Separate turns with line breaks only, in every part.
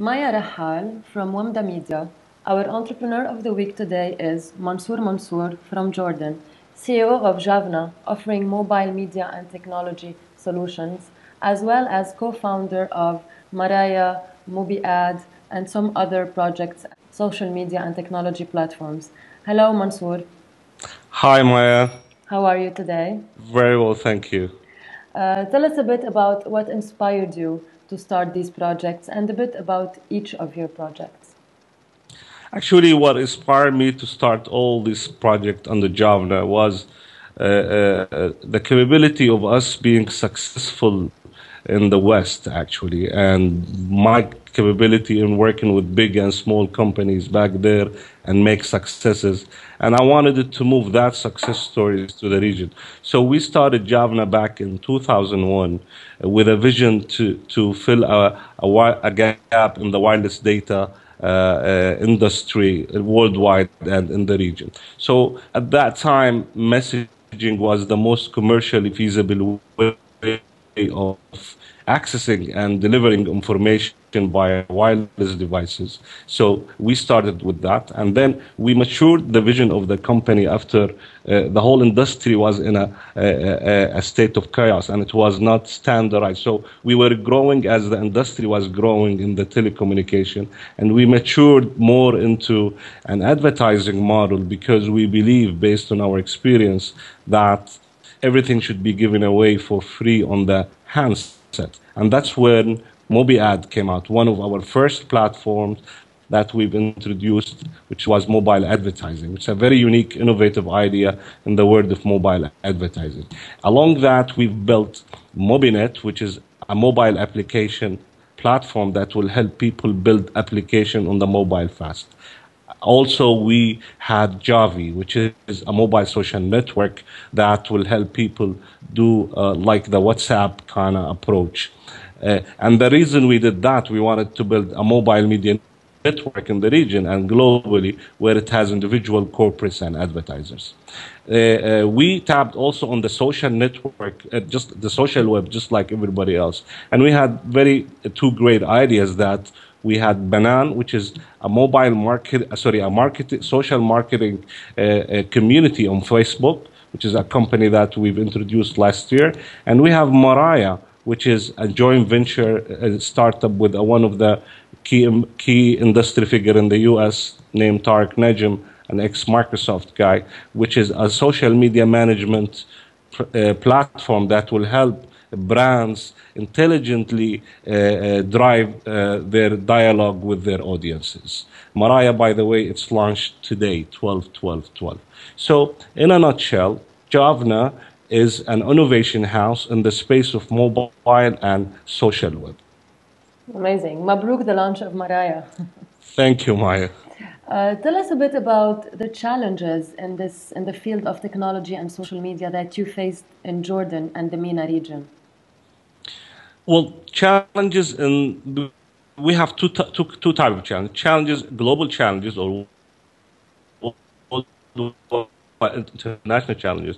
Maya Rahal from Wamda Media. Our entrepreneur of the week today is Mansour Mansour from Jordan, CEO of Javna, offering mobile media and technology solutions, as well as co-founder of Maraya, MobiAd, and some other projects, social media and technology platforms. Hello, Mansour.
Hi, Maya.
How are you today?
Very well, thank you.
Uh, tell us a bit about what inspired you to start these projects and a bit about each of your projects.
Actually, what inspired me to start all this project on the Javna was uh, uh, the capability of us being successful in the West, actually, and my capability in working with big and small companies back there and make successes. And I wanted to move that success stories to the region. So we started Javna back in 2001 with a vision to, to fill a, a, a gap in the wireless data uh, uh, industry worldwide and in the region. So at that time, messaging was the most commercially feasible way of accessing and delivering information by wireless devices. So we started with that, and then we matured the vision of the company after uh, the whole industry was in a, a, a, state of chaos and it was not standardized. So we were growing as the industry was growing in the telecommunication, and we matured more into an advertising model because we believe, based on our experience, that everything should be given away for free on the handset. And that's when MobiAd came out, one of our first platforms that we've introduced, which was mobile advertising. It's a very unique, innovative idea in the world of mobile advertising. Along that, we've built Mobinet, which is a mobile application platform that will help people build application on the mobile fast. Also, we had Javi, which is a mobile social network that will help people do uh, like the WhatsApp kind of approach. Uh, and the reason we did that, we wanted to build a mobile media network in the region and globally where it has individual corporates and advertisers. Uh, uh, we tapped also on the social network, uh, just the social web, just like everybody else. And we had very uh, two great ideas that we had Banan, which is a mobile market, uh, sorry, a market, social marketing uh, community on Facebook, which is a company that we've introduced last year. And we have Maraya, which is a joint venture a startup with one of the key, key industry figure in the U.S. named Tarek Najem, an ex-Microsoft guy, which is a social media management uh, platform that will help brands intelligently uh, uh, drive uh, their dialogue with their audiences. Maraya, by the way, it's launched today, 12 12 12. So, in a nutshell, Javna is an innovation house in the space of mobile and social web.
Amazing. Mabruk, the launch of Maraya.
Thank you, Maya.
Uh, tell us a bit about the challenges in this in the field of technology and social media that you faced in Jordan and the MENA region.
Well, challenges in we have two, two, two types of challenges. Challenges, global challenges, or international challenges,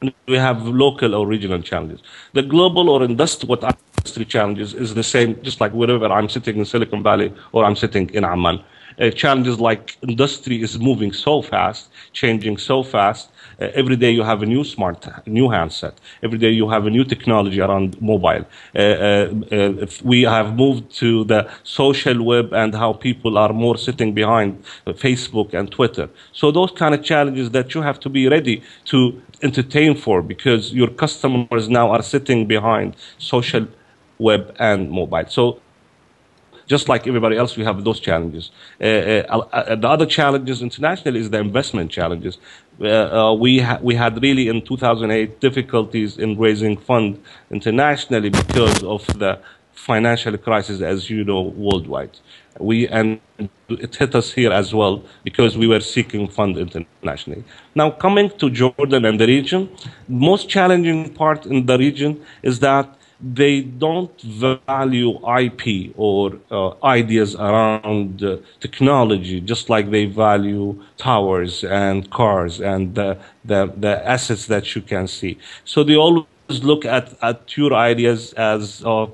and we have local or regional challenges. The global or industri- what industry challenges is the same, just like wherever I'm sitting in Silicon Valley or I'm sitting in Amman. Uh, challenges like industry is moving so fast, changing so fast. Uh, every day you have a new smart, new handset. Every day you have a new technology around mobile. Uh, uh, uh we have moved to the social web and how people are more sitting behind Facebook and Twitter. So those kind of challenges that you have to be ready to entertain for because your customers now are sitting behind social web and mobile. So just like everybody else, we have those challenges. Uh, uh, uh, the other challenges internationally is the investment challenges. Uh, uh, we ha- we had really in 2008 difficulties in raising fund internationally because of the financial crisis, as you know, worldwide. We and it hit us here as well because we were seeking fund internationally. Now, coming to Jordan and the region, most challenging part in the region is that they don't value IP or uh, ideas around uh, technology just like they value towers and cars and the, the, the, assets that you can see. So they always look at, at your ideas as uh,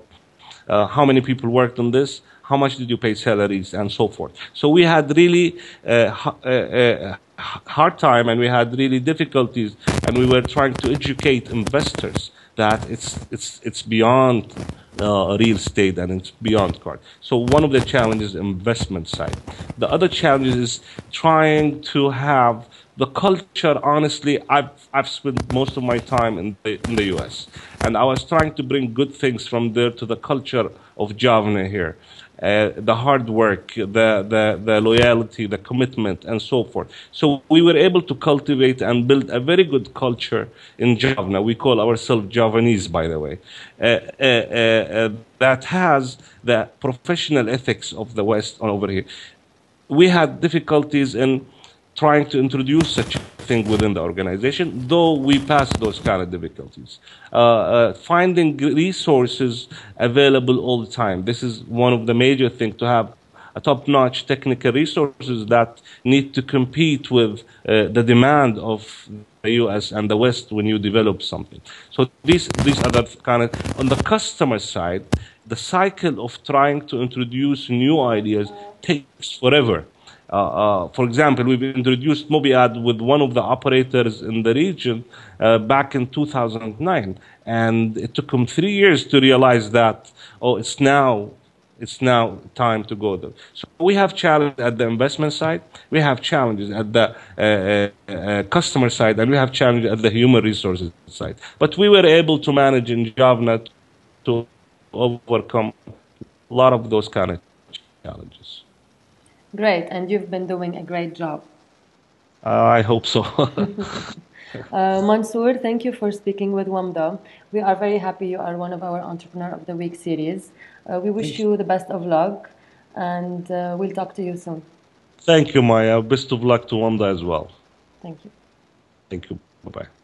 uh how many people worked on this, how much did you pay salaries, and so forth. So we had really uh, uh, uh, hard time, and we had really difficulties, and we were trying to educate investors that it's it's it's beyond uh, real estate and it's beyond card. So one of the challenges investment side. The other challenge is trying to have the culture. Honestly, I've I've spent most of my time in the in the U.S. and I was trying to bring good things from there to the culture of Javna here uh, the hard work, the, the, the loyalty, the commitment, and so forth. So we were able to cultivate and build a very good culture in Javna. We call ourselves Javanese, by the way, uh, uh, uh, that has the professional ethics of the West over here. We had difficulties in trying to introduce such a thing within the organization, though we pass those kind of difficulties. Uh, uh, finding resources available all the time. This is one of the major things to have a top-notch technical resources that need to compete with uh, the demand of the U.S. and the West when you develop something. So these these are the kind of on the customer side, the cycle of trying to introduce new ideas takes forever. Uh, uh, for example, we've introduced MobiAd with one of the operators in the region uh, back in 2009, and it took them three years to realize that oh, it's now it's now time to go there. So we have challenges at the investment side, we have challenges at the uh, uh, customer side, and we have challenges at the human resources side. But we were able to manage in Javna to overcome a lot of those kind of challenges.
Great, and you've been doing a great job.
Uh, I hope so.
uh, Mansour, thank you for speaking with WAMDA. We are very happy you are one of our Entrepreneur of the Week series. Uh, we wish you the best of luck, and uh, we'll talk to you soon.
Thank you, Maya. Best of luck to WAMDA as well.
Thank you.
Thank you. Bye bye.